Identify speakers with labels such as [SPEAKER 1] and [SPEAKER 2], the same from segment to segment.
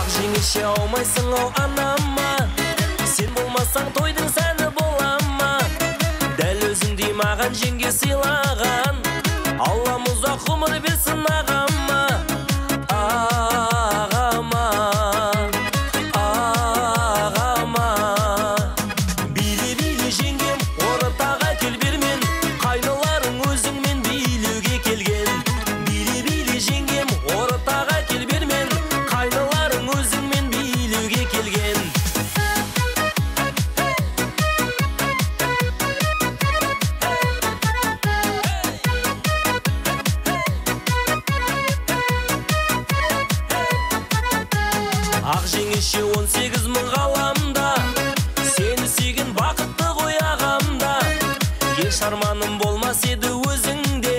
[SPEAKER 1] ақ жеңеше аумайсың ау анама. Сен болмасаң тойдың сәні бола ма? Дәл өзіңдей маған жеңге сыйлаған. Аллам ұзақ ғұмыр берсін ағама ақ жеңеше он сегіз мың ғаламда. Сені сүйген бақытты ғой ағамда. Еш арманым болмас еді өзіңде.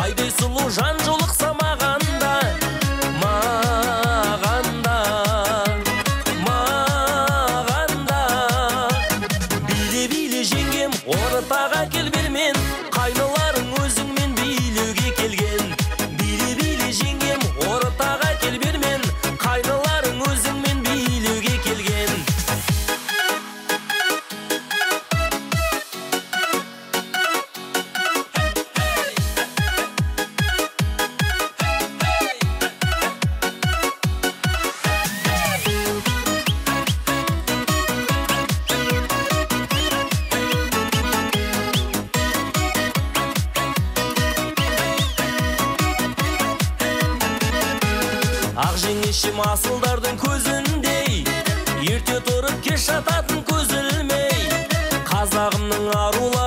[SPEAKER 1] Айдай сұлу жан жолықса мағанда мағанда мағанда. Биле биле жеңгем ортаға кел бермен ақ жеңешем асылдардың көзіндей ерте тұрып кеш жататын көз ілмей қазағымның арулары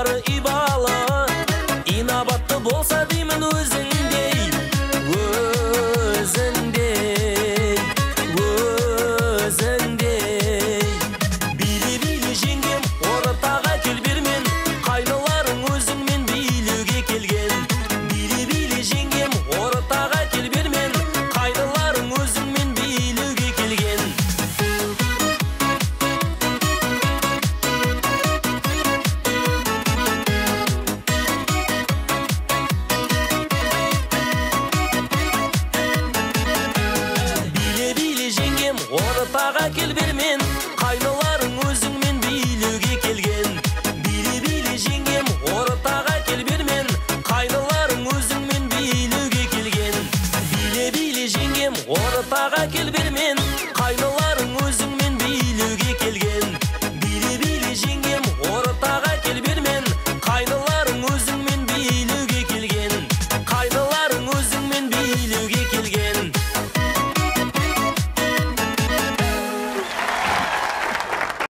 [SPEAKER 1] paga kilbil min